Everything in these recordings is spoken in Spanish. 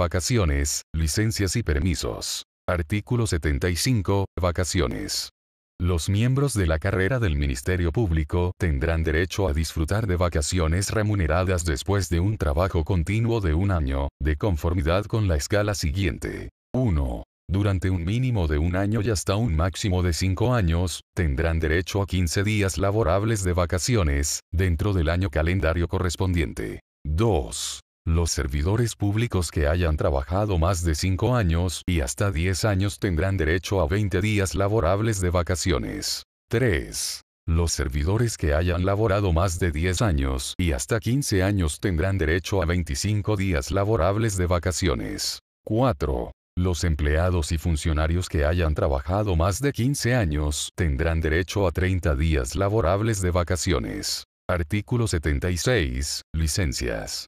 vacaciones, licencias y permisos. Artículo 75. Vacaciones. Los miembros de la carrera del Ministerio Público tendrán derecho a disfrutar de vacaciones remuneradas después de un trabajo continuo de un año, de conformidad con la escala siguiente. 1. Durante un mínimo de un año y hasta un máximo de 5 años, tendrán derecho a 15 días laborables de vacaciones, dentro del año calendario correspondiente. 2. Los servidores públicos que hayan trabajado más de 5 años y hasta 10 años tendrán derecho a 20 días laborables de vacaciones. 3. Los servidores que hayan laborado más de 10 años y hasta 15 años tendrán derecho a 25 días laborables de vacaciones. 4. Los empleados y funcionarios que hayan trabajado más de 15 años tendrán derecho a 30 días laborables de vacaciones. Artículo 76. Licencias.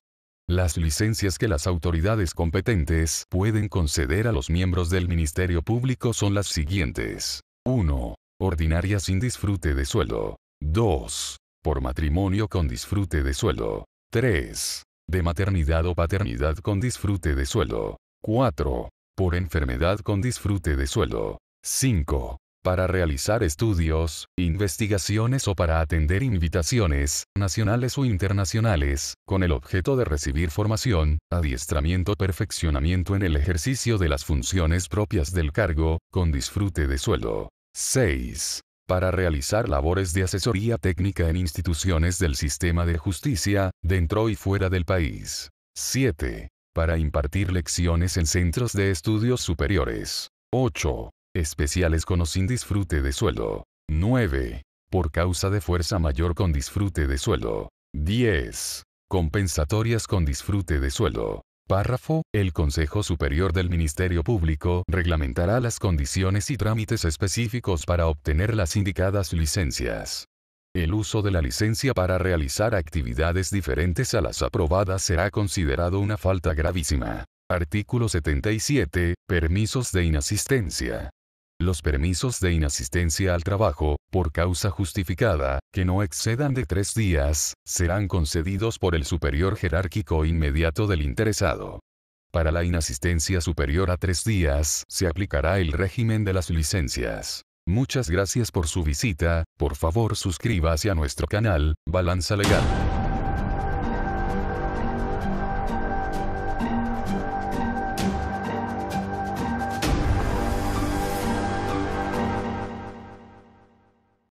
Las licencias que las autoridades competentes pueden conceder a los miembros del Ministerio Público son las siguientes. 1. Ordinaria sin disfrute de sueldo. 2. Por matrimonio con disfrute de sueldo. 3. De maternidad o paternidad con disfrute de sueldo. 4. Por enfermedad con disfrute de sueldo. 5 para realizar estudios, investigaciones o para atender invitaciones, nacionales o internacionales, con el objeto de recibir formación, adiestramiento, perfeccionamiento en el ejercicio de las funciones propias del cargo, con disfrute de sueldo. 6. Para realizar labores de asesoría técnica en instituciones del sistema de justicia, dentro y fuera del país. 7. Para impartir lecciones en centros de estudios superiores. 8 Especiales con o sin disfrute de sueldo. 9. Por causa de fuerza mayor con disfrute de sueldo. 10. Compensatorias con disfrute de sueldo. Párrafo, el Consejo Superior del Ministerio Público reglamentará las condiciones y trámites específicos para obtener las indicadas licencias. El uso de la licencia para realizar actividades diferentes a las aprobadas será considerado una falta gravísima. Artículo 77. Permisos de inasistencia. Los permisos de inasistencia al trabajo, por causa justificada, que no excedan de tres días, serán concedidos por el superior jerárquico inmediato del interesado. Para la inasistencia superior a tres días, se aplicará el régimen de las licencias. Muchas gracias por su visita, por favor suscríbase a nuestro canal, Balanza Legal.